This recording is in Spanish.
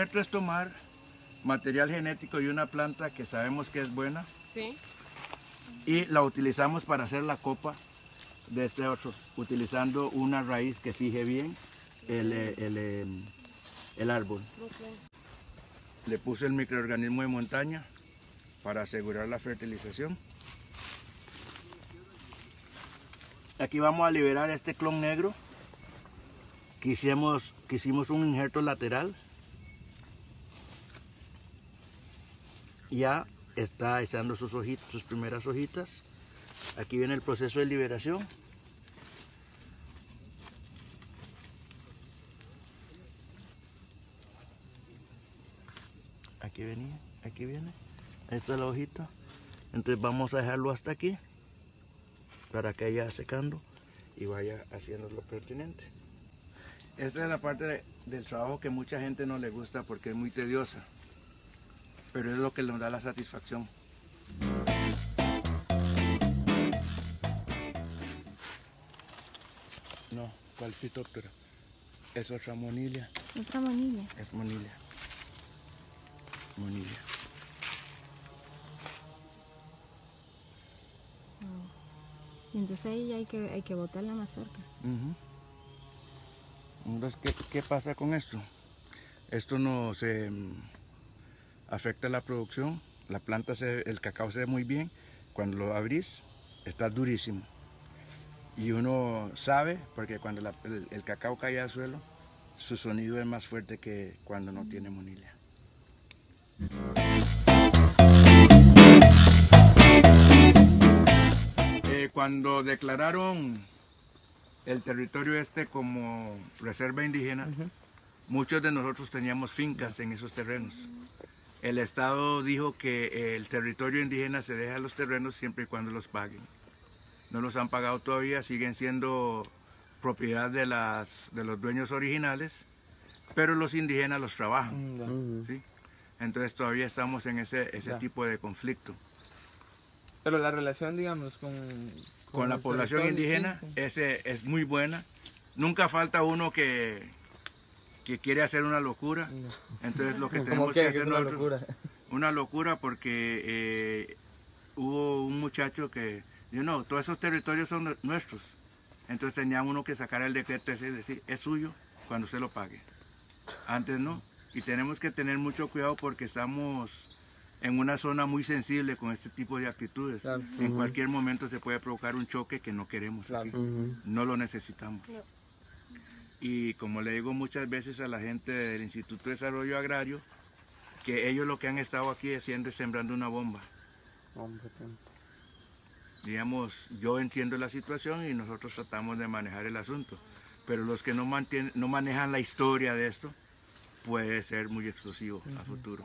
nuestro es tomar material genético de una planta que sabemos que es buena Sí. y la utilizamos para hacer la copa de este otro, utilizando una raíz que fije bien el, eh, el, eh, el árbol. Le puse el microorganismo de montaña para asegurar la fertilización. Aquí vamos a liberar este clon negro. Quisimos, quisimos un injerto lateral. Ya está echando sus, hojitas, sus primeras hojitas. Aquí viene el proceso de liberación. Aquí venía, aquí viene. Esta es la hojita. Entonces vamos a dejarlo hasta aquí para que vaya secando y vaya haciendo lo pertinente. Esta es la parte de- del trabajo que mucha gente no le gusta porque es muy tediosa, pero es lo que nos da la satisfacción. No, ¿cuál fitóptera? Es otra monilia. Otra manilla. Es monilia. Monilia. Y entonces ahí ya hay que, hay que botar la mazorca. Entonces, ¿qué, qué pasa con esto? Esto no se afecta la producción, la planta, se, el cacao se ve muy bien, cuando lo abrís está durísimo. Y uno sabe, porque cuando la- el, el cacao cae al suelo, su sonido es más fuerte que cuando no tiene monilia. Eh, cuando declararon el territorio este como reserva indígena, muchos de nosotros teníamos fincas en esos terrenos. El Estado dijo que el territorio indígena se deja los terrenos siempre y cuando los paguen. No los han pagado todavía, siguen siendo propiedad de, las, de los dueños originales, pero los indígenas los trabajan. ¿sí? Entonces todavía estamos en ese, ese Ya. tipo de conflicto. Pero la relación, digamos, con... con la población indígena sí, sí. ese es muy buena. Nunca falta uno que, que quiere hacer una locura. Entonces lo que ¿Cómo tenemos que? que Que es hacer una nosotros- locura. una locura porque eh, hubo un muchacho que dijo, no, todos esos territorios son nu- nuestros. Entonces tenía uno que sacar el decreto ese y decir, es suyo cuando se lo pague. Antes no. Y tenemos que tener mucho cuidado porque estamos en una zona muy sensible con este tipo de actitudes. Claro. En cualquier momento se puede provocar un choque que no queremos. Claro. No lo necesitamos. No. Y como le digo muchas veces a la gente del Instituto de Desarrollo Agrario, que ellos lo que han estado aquí haciendo es sembrando una bomba. Hombre. Digamos, yo entiendo la situación y nosotros tratamos de manejar el asunto. Pero los que no, mantien- no manejan la historia de esto, puede ser muy explosivo a futuro.